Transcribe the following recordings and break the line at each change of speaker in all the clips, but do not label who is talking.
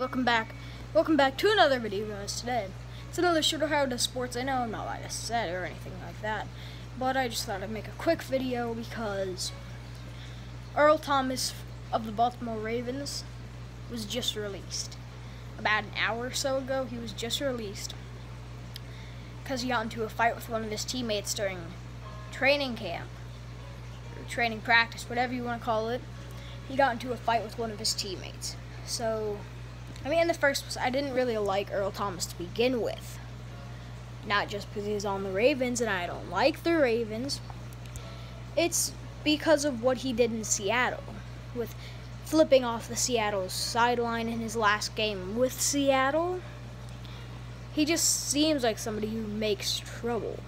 welcome back. Welcome back to another video, guys. Today, it's another Shortohio Sports. I know I'm not like I said or anything like that, but I just thought I'd make a quick video because Earl Thomas of the Baltimore Ravens was just released. About an hour or so ago, he was just released because he got into a fight with one of his teammates during training camp, or training practice, whatever you want to call it. He got into a fight with one of his teammates. So, I mean, in the first place, I didn't really like Earl Thomas to begin with. Not just because he's on the Ravens and I don't like the Ravens. It's because of what he did in Seattle with flipping off the Seattle's sideline in his last game with Seattle. He just seems like somebody who makes trouble.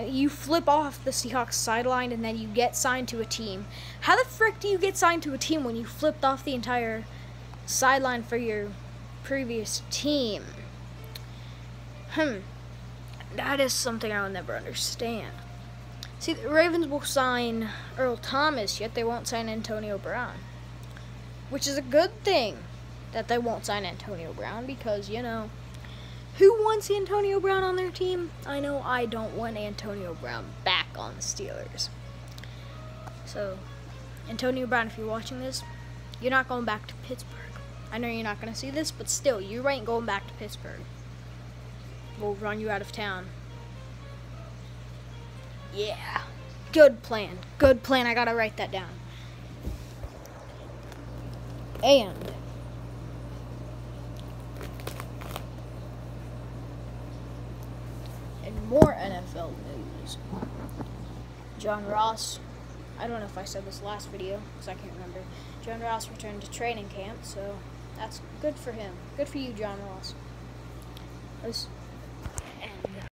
You flip off the Seahawks sideline and then you get signed to a team. How the frick do you get signed to a team when you flipped off the entire sideline for your previous team. Hmm. That is something I'll never understand. See, the Ravens will sign Earl Thomas, yet they won't sign Antonio Brown. Which is a good thing that they won't sign Antonio Brown because, you know, who wants Antonio Brown on their team? I know I don't want Antonio Brown back on the Steelers. So, Antonio Brown, if you're watching this, you're not going back to Pittsburgh. I know you're not going to see this, but still, you ain't going back to Pittsburgh. We'll run you out of town. Yeah. Good plan. Good plan. I got to write that down. And in more NFL news, John Ross I don't know if I said this last video because I can't remember. John Ross returned to training camp, so that's good for him. Good for you, John Ross.